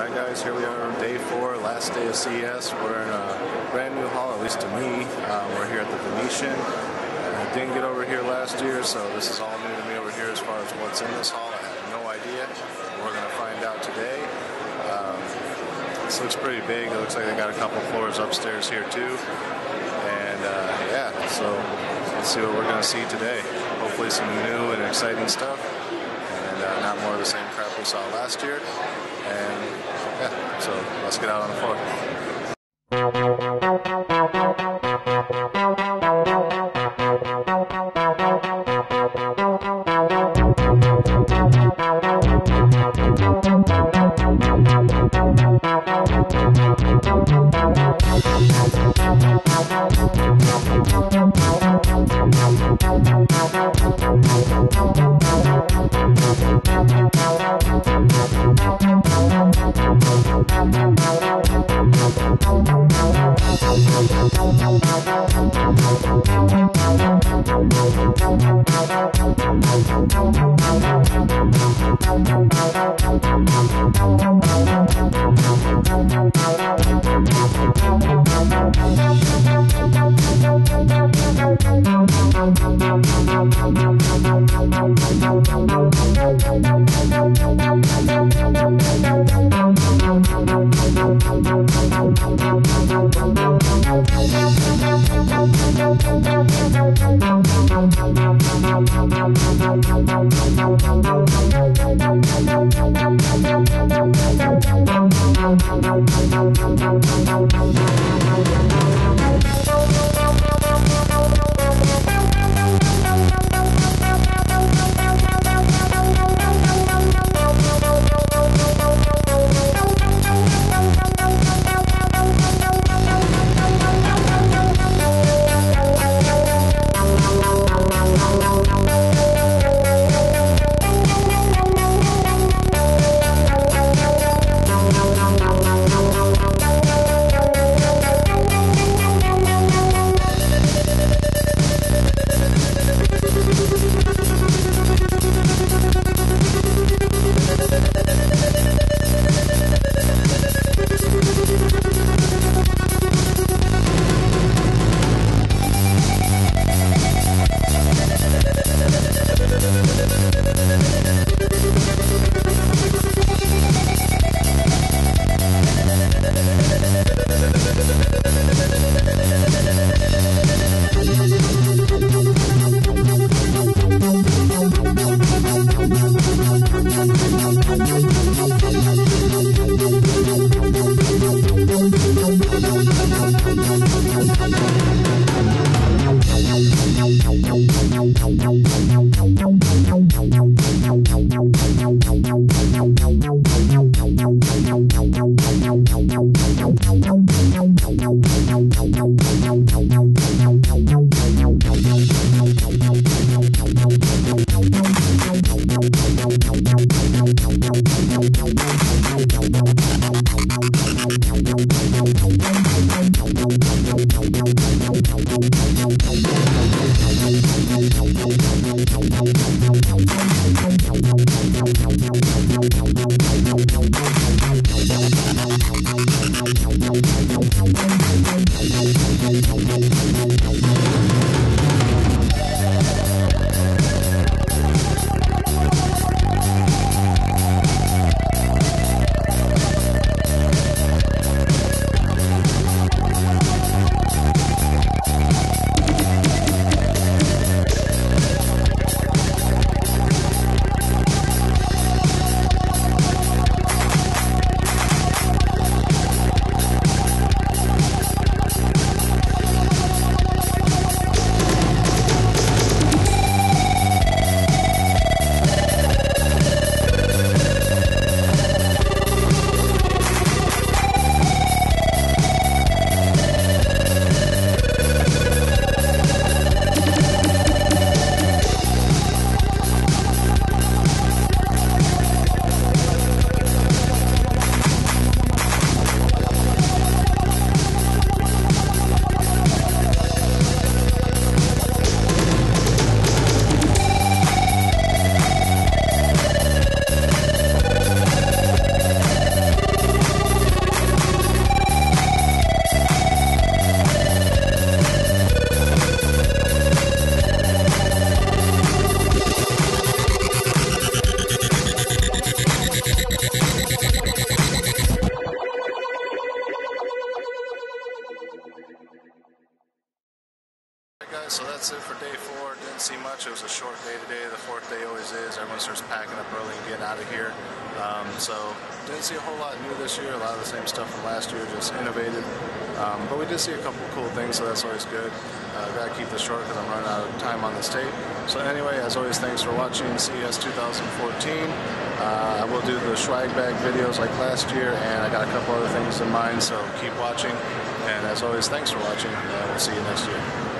Alright guys, here we are on day four, last day of CES. We're in a brand new hall, at least to me. Um, we're here at the Venetian. I didn't get over here last year, so this is all new to me over here as far as what's in this hall. I have no idea. We're going to find out today. Um, this looks pretty big. It looks like they got a couple floors upstairs here too. And uh, yeah, so let's see what we're going to see today. Hopefully some new and exciting stuff. And uh, not more of the same crap we saw last year. And yeah, so let's get out on the floor. Thank you. Thank you. no, no, no, no. Day today. The fourth day always is. Everyone starts packing up early and getting out of here. Um, so didn't see a whole lot new this year. A lot of the same stuff from last year, just innovated. Um, but we did see a couple cool things, so that's always good. Uh, gotta keep this short because I'm running out of time on this tape. So anyway, as always, thanks for watching CES 2014. Uh, I will do the swag bag videos like last year, and I got a couple other things in mind. So keep watching. And as always, thanks for watching. And we'll see you next year.